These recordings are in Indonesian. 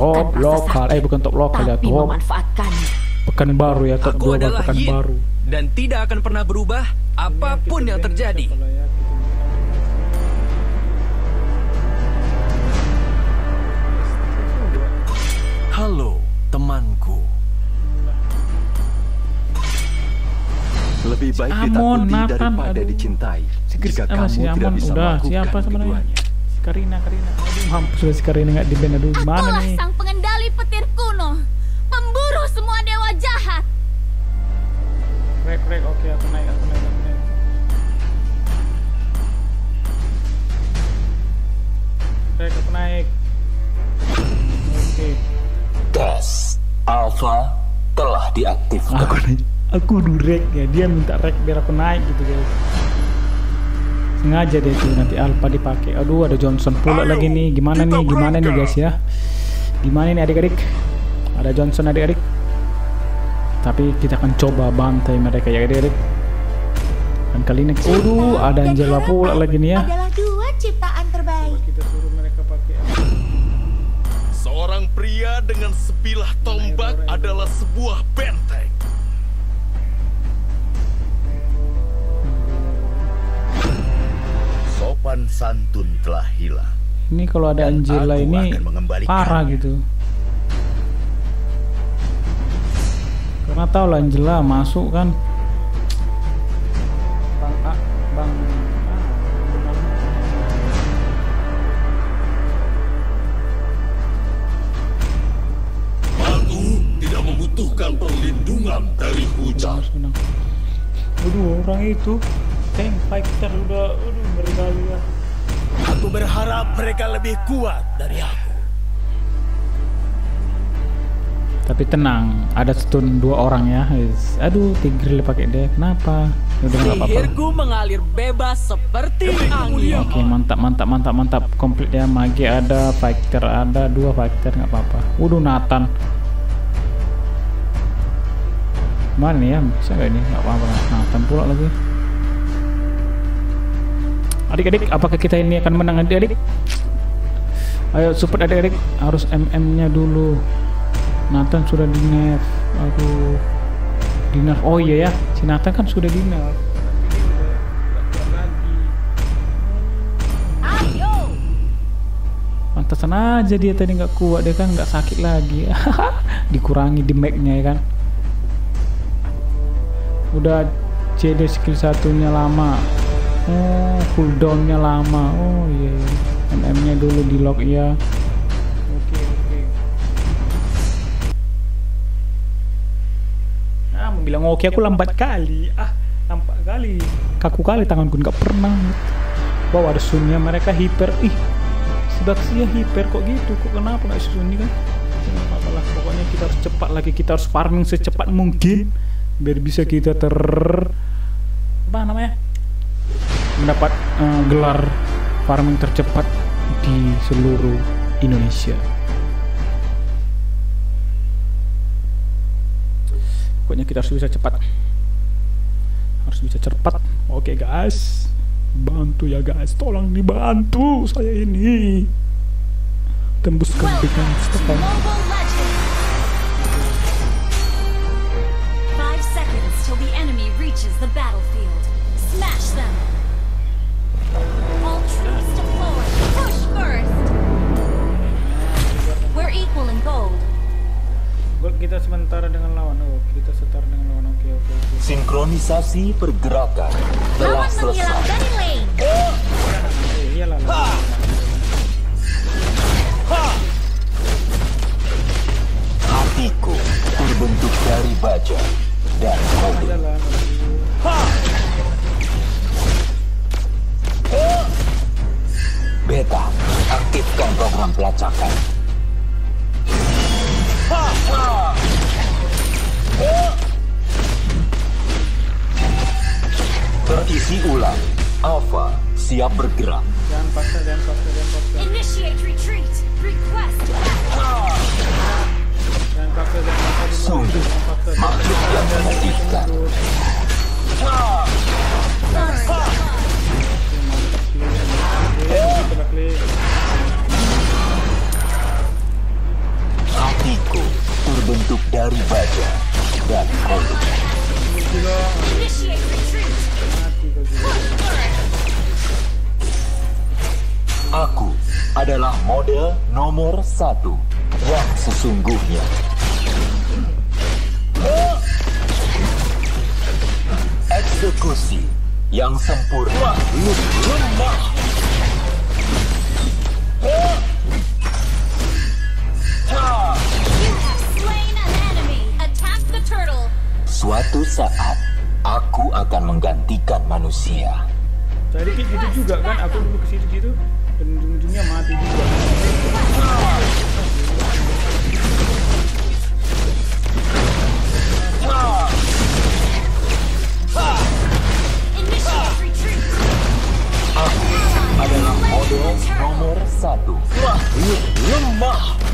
top lokal. Eh bukan top lokal ya, tapi top pekan baru ya, top global pekan Yin baru. dan tidak akan pernah berubah apa pun yang terjadi. Halo, temanku. Lebih baik Amon, ditakuti Nathan, daripada aduh. dicintai. Jika kamu si tidak Amon bisa udah melakukan siapa sebenarnya? keduanya. Si Karina Karina. Aduh mampus sudah si Karina nggak di band aduh mana Akulah nih? sang pengendali petir kuno, pemburu semua dewa jahat. Rek rek oke aku naik aku naik aku naik. Rek aku naik. Oke. Tes Alpha telah diaktifkan. Aku naik. Aku udah rek ya dia minta rek biar aku naik gitu guys. Sengaja deh tuh nanti Alpha dipakai. Aduh ada Johnson pula lagi nih. Gimana nih gimana nih guys ya? Gimana nih adik-adik? Ada Johnson adik-adik. Tapi kita akan coba bantai mereka ya adik-adik. Dan kali ini, waduh ada Angela pula lagi nih ya. Adalah dua ciptaan terbaik. Kita suruh mereka pakai. Seorang pria dengan sebilah tombak adalah sebuah benteng. Sopan santun telah hilang. Ini kalau ada Dan Angela ini parah gitu. Karena tahu lah Angela masuk kan. Bang A, Bang A, Aku tidak membutuhkan perlindungan dari hujan. Waduh orang itu tank fighter udah, aduh ngeri kali ya. Aku berharap mereka lebih kuat dari aku. Tapi tenang, ada stun dua orang ya. Aduh, Tigreal pakai dia. Kenapa? Udah nggak apa-apa. Sihirku mengalir bebas seperti angin. Oke mantap mantap mantap mantap komplit ya magi ada fighter ada dua fighter nggak apa-apa. Waduh Nathan. Mana nih ya bisa gak ini nggak apa-apa Nathan pula lagi. Adik-adik apakah kita ini akan menang adik-adik? Ayo support adik-adik harus MM-nya dulu. Nathan sudah di nerf. Aduh. Di nerf. Oh iya ya, si Nathan kan sudah di nerf. Pantesan aja dia tadi nggak kuat dia kan nggak sakit lagi. Dikurangi di mag-nya ya kan. Udah CD skill satunya lama. Oh, cooldownnya lama. Oh iya. iya. MM-nya dulu di lock ya. Oke oke. Ah, mau bilang oke aku lambat kali. Ah, lambat kali. Kaku kali tanganku nggak pernah. Wow ada sunnya mereka hiper. Ih, sebaksnya hiper kok gitu kok kenapa nggak sunyi kan Nggak apa-apa lah pokoknya kita harus cepat lagi kita harus farming secepat mungkin biar bisa kita ter apa namanya mendapat eh, gelar farming tercepat di seluruh Indonesia. Pokoknya kita harus bisa cepat. Harus bisa cepat. Oke guys. Bantu ya guys. Tolong dibantu saya ini. Tembus ke welcome kita sementara dengan lawan. Oh kita setara dengan lawan. Oke oke oke. Sinkronisasi pergerakan telah Lawan menghilang selesai. dari lane. Eh, iyalah lah Hatiku terbentuk dari baja dan mobil. iyalah Beta, aktifkan program pelacakan. Terisi ulang. Alpha siap bergerak. jangan paksa jangan paksa jangan paksa eksekusi yang sempurna. Lemah. Suatu saat, aku akan menggantikan manusia. Tadi itu juga kan, aku dulu ke situ-situ, dan ujung-ujungnya mati juga. nomor satu. Lemah.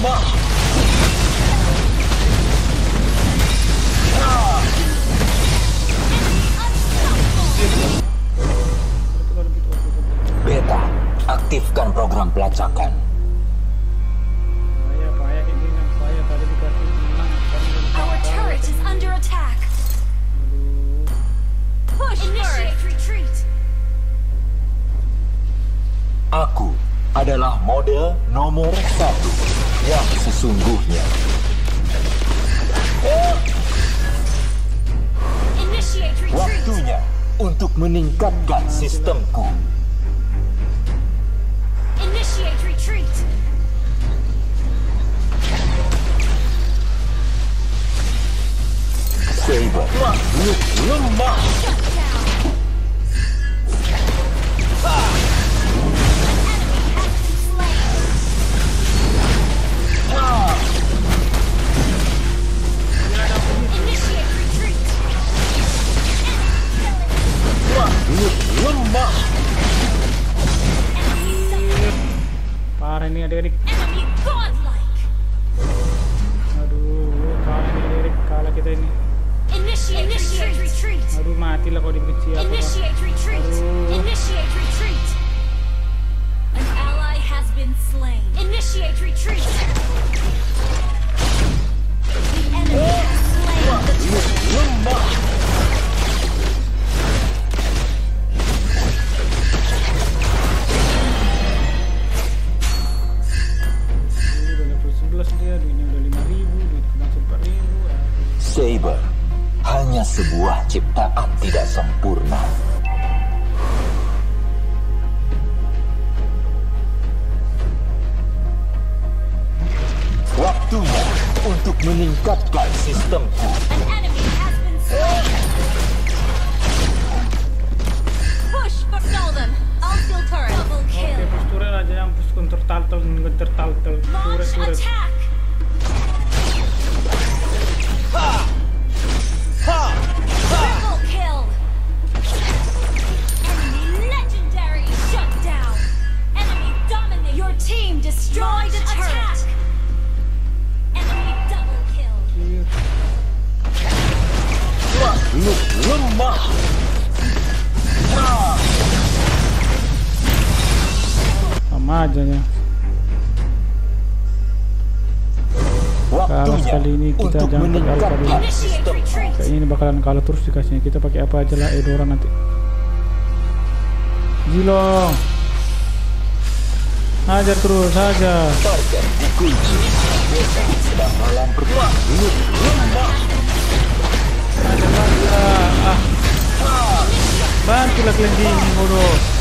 Beta, aktifkan program pelacakan. sesungguhnya. Waktunya untuk meningkatkan sistemku. Saber, look. lemah. Parah ini adik-adik. Aduh, parah ini adik-adik kalah kita ini. Aduh mati lah kalau dibenci aku. Aduh. Initiate retreat. The enemy has slain the 11 dia, duitnya udah 5000, duit masuk 4000. ah. Saber hanya sebuah ciptaan tidak sempurna. Waktunya untuk meningkatkan sistemku. Push for stall them. I'll steal turret. Double Oke, kill. pas turret aja yang pas counter taltel, counter taltel, turret Launch turret. Team destroyed a turret. Enemy double kill. Lu lemah. Sama aja ya. Waktunya sekali ini kita jangan Initiate sistem. retreat. Kayaknya ini bakalan kalah terus dikasihnya. Kita pakai apa aja lah Edora nanti. Jilong. Hajar terus, hajar. Target dikunci. Sedang dalam. Ah. Bantulah kalian gini, bodoh.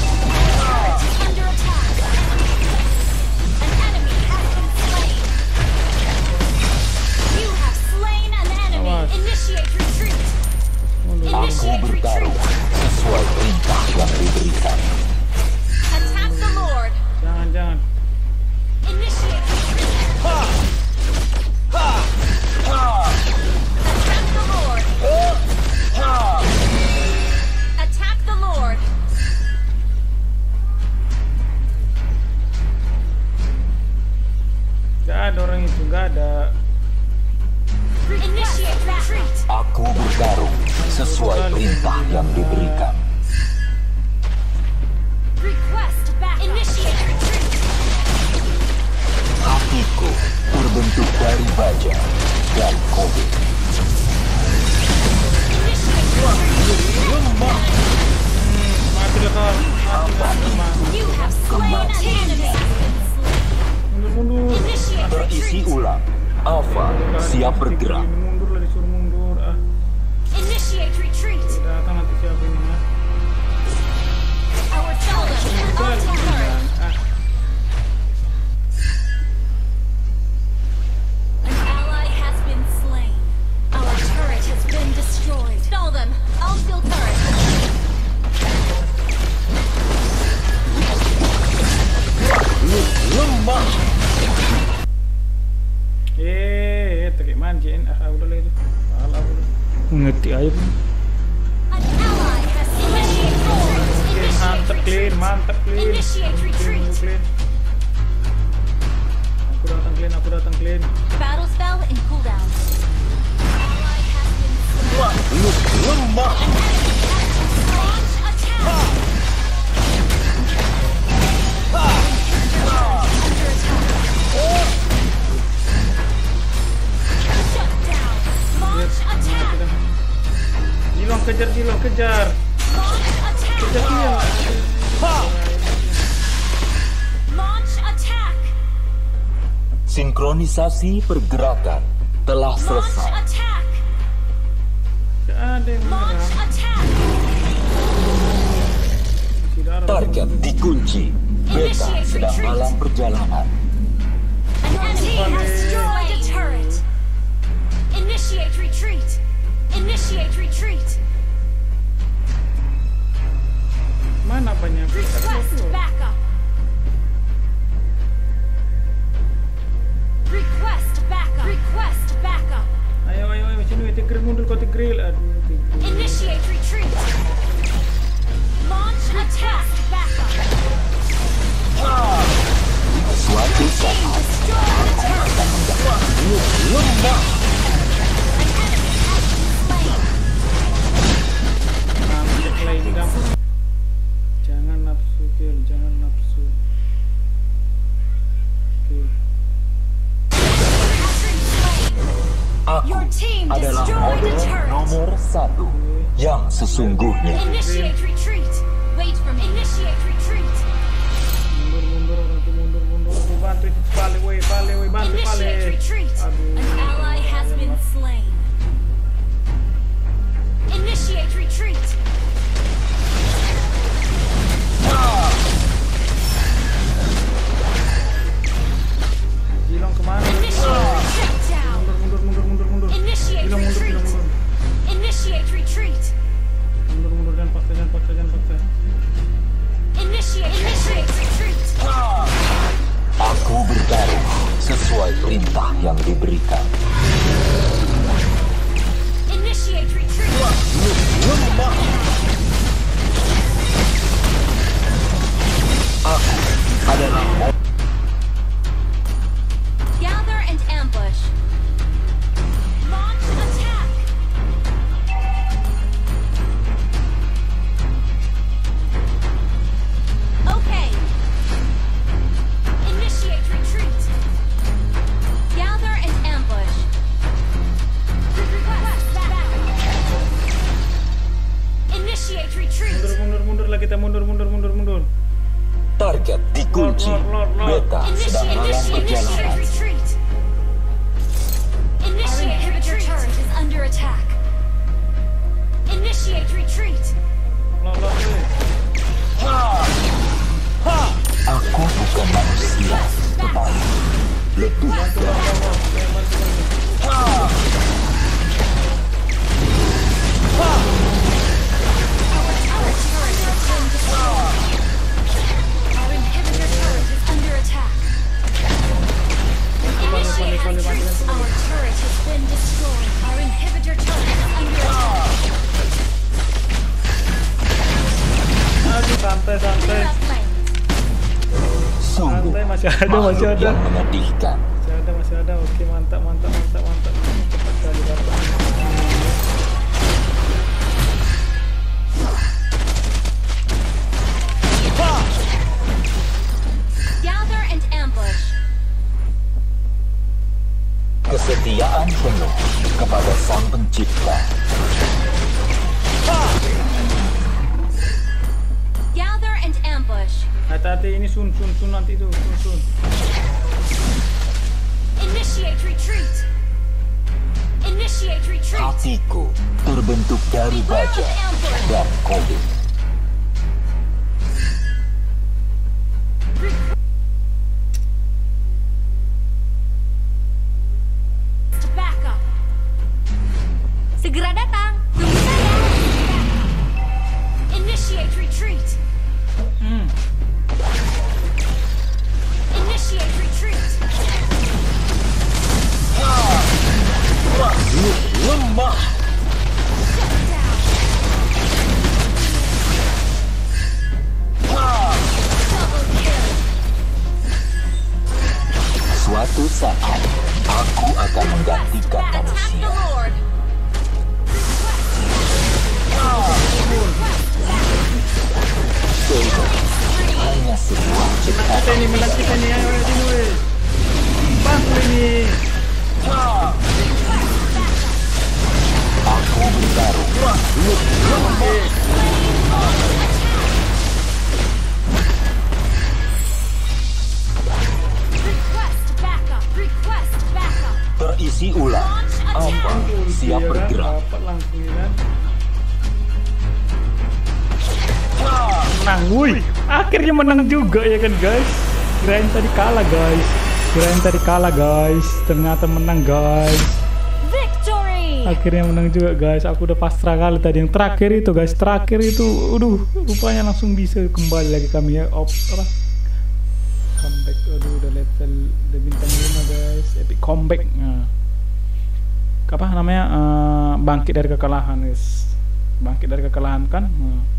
Perintah yang diberikan. Hatiku terbentuk dari baja dan kobe. Initiate retreat. Matilah kau. Matilah, teman. You have slain an enemy. Mundur, mundur. Initiate Terisi retreat. ulang. Alpha siap bergerak. Schreiben kejar, kejar. Dia. Sinkronisasi pergerakan telah selesai. ada yang menyerang. Target dikunci. Beta sedang dalam perjalanan. Initiate retreat. Initiate retreat. Mana banyak Request backup. Request backup. Request backup. Ayo ayo ayo sini tigre mundur ko tigril. Aduh. Initiate retreat. Launch attack backup. Ah. Suatu saat. Lemah. An enemy has been slain. Nah, mulai ini nafsukel jahan nafsu Aku adalah model nomor satu yang sesungguhnya. Initiate retreat. Wait for me. Retreat. Mundur, mundur, mundur, mundur, mundur. Bantu itu balik, woi, balik, woi, bantu, balik. Initiate retreat. An ally has been slain. Initiate retreat. Ke mana? Mundur mundur mundur mundur mundur. Mundur mundur. Initiate retreat. Mundur mundur jangan paksa jangan paksa jangan paksa. Initiate initiate retreat. Aku bertarung sesuai perintah yang diberikan. Initiate retreat. Aku adalah masih ada, yang menyedihkan. Masih ada masih ada. Oke mantap mantap mantap mantap. Cepat kali dapat. Gather and ambush. Kesetiaan penuh kepada Sang Pencipta. Gather Hati-hati ini sun sun sun nanti itu sun sun. Initiate retreat. Initiate retreat. Hatiku terbentuk dari baja dan kode. Backup. Segera datang. Terisi ulang. Apa siap Iya bergerak? Menang, woi. Akhirnya menang juga ya kan guys. Kirain tadi kalah guys. Kirain tadi kalah guys. Ternyata menang guys. Akhirnya menang juga guys. Aku udah pasrah kali tadi. Yang terakhir itu guys. Terakhir itu, aduh, rupanya langsung bisa kembali lagi kami ya. Op? Comeback. Aduh, udah level udah bintang 5 guys. Epic comeback. Nah. Apa namanya? Eh, bangkit dari kekalahan guys. Bangkit dari kekalahan kan. Nah.